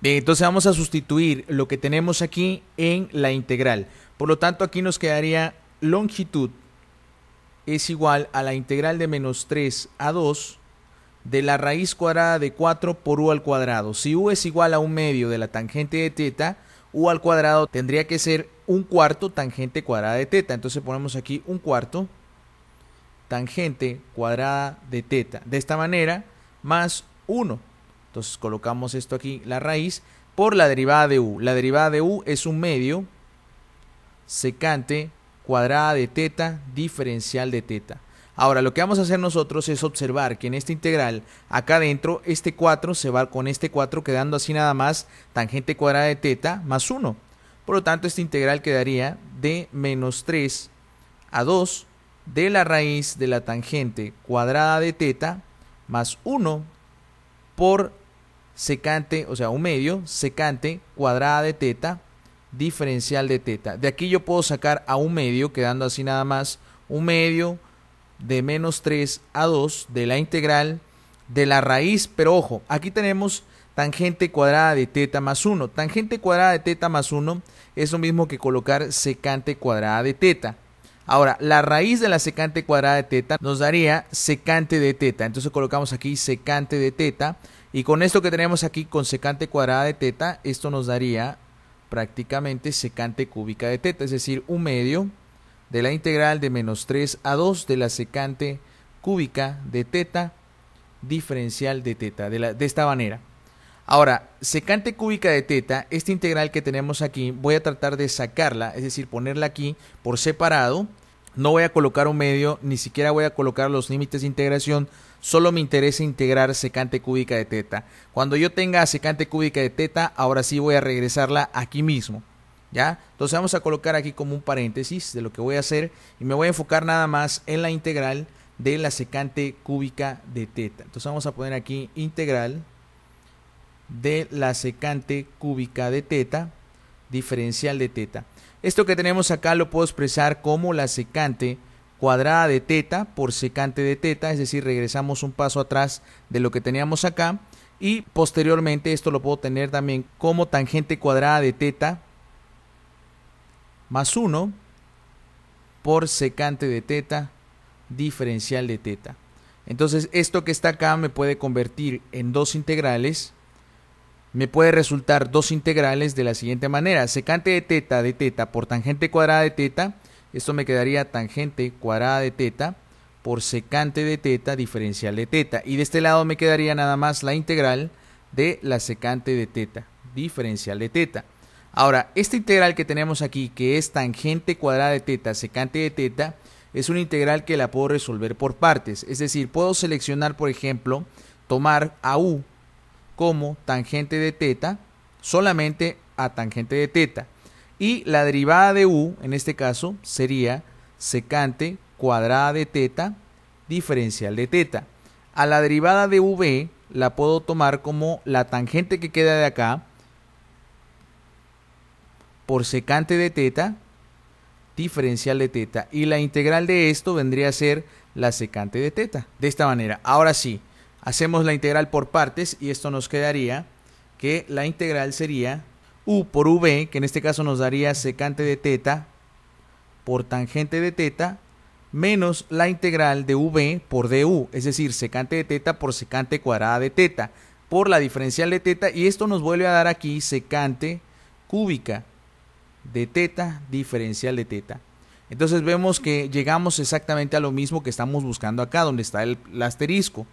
Bien, entonces vamos a sustituir lo que tenemos aquí en la integral. Por lo tanto, aquí nos quedaría longitud es igual a la integral de menos 3 a 2 de la raíz cuadrada de 4 por u al cuadrado. Si u es igual a un medio de la tangente de teta, u al cuadrado tendría que ser un cuarto tangente cuadrada de teta. Entonces ponemos aquí un cuarto tangente cuadrada de teta. De esta manera, más 1. Entonces colocamos esto aquí, la raíz, por la derivada de u. La derivada de u es un medio secante cuadrada de teta diferencial de teta. Ahora, lo que vamos a hacer nosotros es observar que en esta integral, acá adentro, este 4 se va con este 4, quedando así nada más tangente cuadrada de teta más 1. Por lo tanto, esta integral quedaría de menos 3 a 2 de la raíz de la tangente cuadrada de teta más 1 por secante, o sea, un medio, secante cuadrada de teta diferencial de teta. De aquí yo puedo sacar a un medio, quedando así nada más, un medio de menos 3 a 2 de la integral de la raíz, pero ojo, aquí tenemos tangente cuadrada de teta más 1. Tangente cuadrada de teta más 1 es lo mismo que colocar secante cuadrada de teta. Ahora, la raíz de la secante cuadrada de teta nos daría secante de teta. Entonces colocamos aquí secante de teta. Y con esto que tenemos aquí con secante cuadrada de teta, esto nos daría prácticamente secante cúbica de teta. Es decir, un medio de la integral de menos 3 a 2 de la secante cúbica de teta diferencial de teta. De, de esta manera. Ahora, secante cúbica de teta, esta integral que tenemos aquí, voy a tratar de sacarla, es decir, ponerla aquí por separado. No voy a colocar un medio, ni siquiera voy a colocar los límites de integración, solo me interesa integrar secante cúbica de teta. Cuando yo tenga secante cúbica de teta, ahora sí voy a regresarla aquí mismo. ¿Ya? Entonces vamos a colocar aquí como un paréntesis de lo que voy a hacer y me voy a enfocar nada más en la integral de la secante cúbica de teta. Entonces vamos a poner aquí integral de la secante cúbica de teta, diferencial de teta. Esto que tenemos acá lo puedo expresar como la secante cuadrada de teta por secante de teta, es decir, regresamos un paso atrás de lo que teníamos acá y posteriormente esto lo puedo tener también como tangente cuadrada de teta más 1 por secante de teta diferencial de teta. Entonces esto que está acá me puede convertir en dos integrales me puede resultar dos integrales de la siguiente manera. Secante de teta de teta por tangente cuadrada de teta. Esto me quedaría tangente cuadrada de teta por secante de teta diferencial de teta. Y de este lado me quedaría nada más la integral de la secante de teta diferencial de teta. Ahora, esta integral que tenemos aquí, que es tangente cuadrada de teta secante de teta, es una integral que la puedo resolver por partes. Es decir, puedo seleccionar, por ejemplo, tomar a u como tangente de teta solamente a tangente de teta. Y la derivada de u, en este caso, sería secante cuadrada de teta diferencial de teta. A la derivada de v la puedo tomar como la tangente que queda de acá por secante de teta diferencial de teta. Y la integral de esto vendría a ser la secante de teta. De esta manera. Ahora sí, Hacemos la integral por partes y esto nos quedaría que la integral sería u por v, que en este caso nos daría secante de teta por tangente de teta, menos la integral de v por du, es decir, secante de teta por secante cuadrada de teta, por la diferencial de teta, y esto nos vuelve a dar aquí secante cúbica de teta diferencial de teta. Entonces vemos que llegamos exactamente a lo mismo que estamos buscando acá, donde está el asterisco.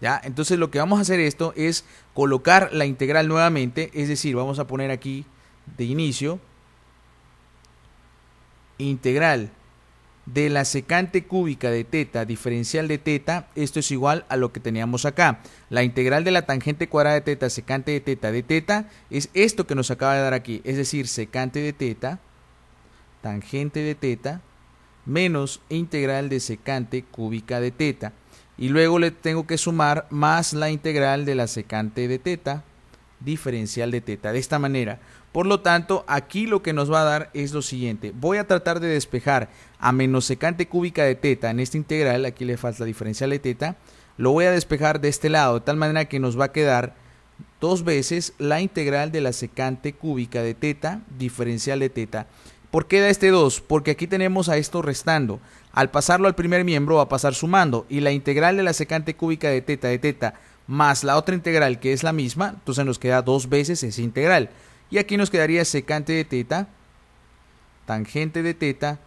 ¿Ya? Entonces lo que vamos a hacer esto es colocar la integral nuevamente, es decir, vamos a poner aquí de inicio integral de la secante cúbica de teta diferencial de teta, esto es igual a lo que teníamos acá. La integral de la tangente cuadrada de teta secante de teta de teta es esto que nos acaba de dar aquí, es decir, secante de teta, tangente de teta, menos integral de secante cúbica de teta y luego le tengo que sumar más la integral de la secante de teta diferencial de teta de esta manera por lo tanto aquí lo que nos va a dar es lo siguiente voy a tratar de despejar a menos secante cúbica de teta en esta integral aquí le falta diferencial de teta lo voy a despejar de este lado de tal manera que nos va a quedar dos veces la integral de la secante cúbica de teta diferencial de teta. ¿Por qué da este 2? Porque aquí tenemos a esto restando. Al pasarlo al primer miembro va a pasar sumando y la integral de la secante cúbica de teta de teta más la otra integral que es la misma, entonces nos queda dos veces esa integral. Y aquí nos quedaría secante de teta, tangente de teta,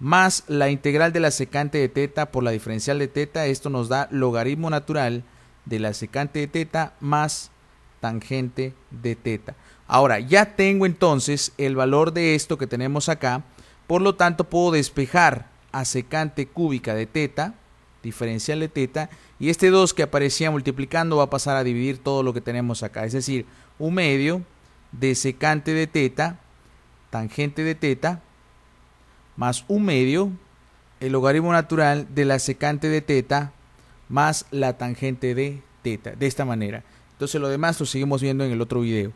más la integral de la secante de teta por la diferencial de teta. Esto nos da logaritmo natural de la secante de teta más tangente de teta. Ahora, ya tengo entonces el valor de esto que tenemos acá, por lo tanto puedo despejar a secante cúbica de teta, diferencial de teta, y este 2 que aparecía multiplicando va a pasar a dividir todo lo que tenemos acá, es decir, un medio de secante de teta, tangente de teta, más un medio, el logaritmo natural de la secante de teta, más la tangente de teta, de esta manera. Entonces lo demás lo seguimos viendo en el otro video.